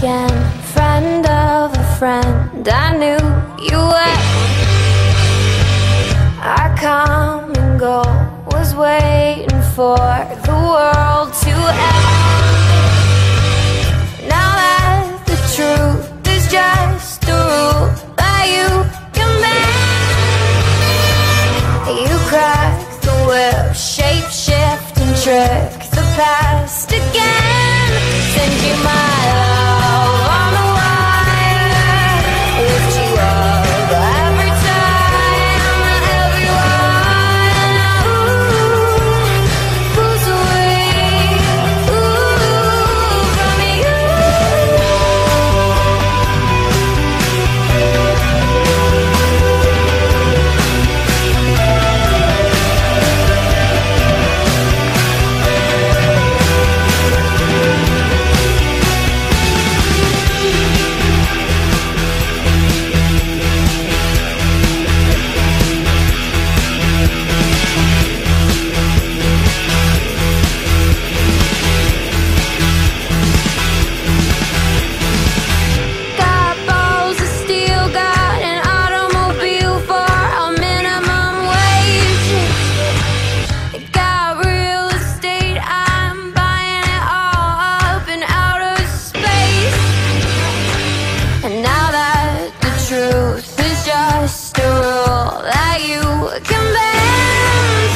again. Friend of a friend. I knew you were. I come and go, was waiting for the world to end. Now that the truth is just a rule that you can make You crack the whip, shape, shift and trick the past again. Just a rule that you can bend,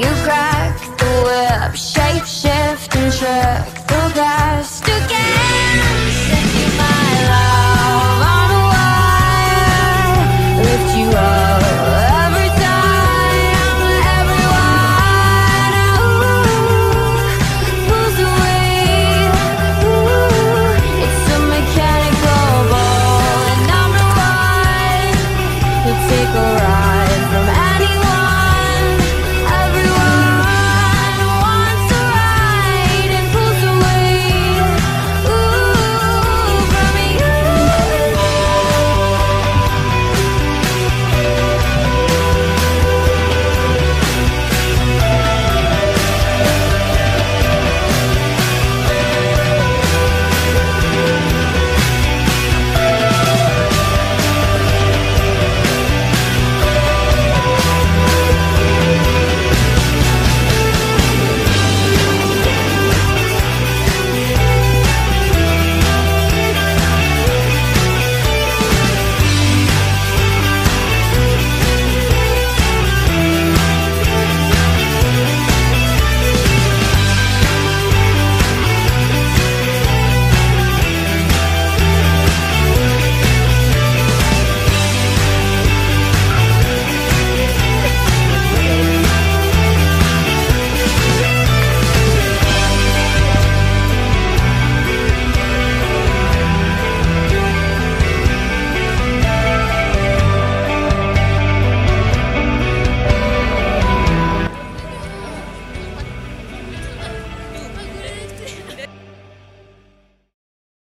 you crack the whip, shape shift and trick the past again. Send you my love on a wire, lift you up take a ride.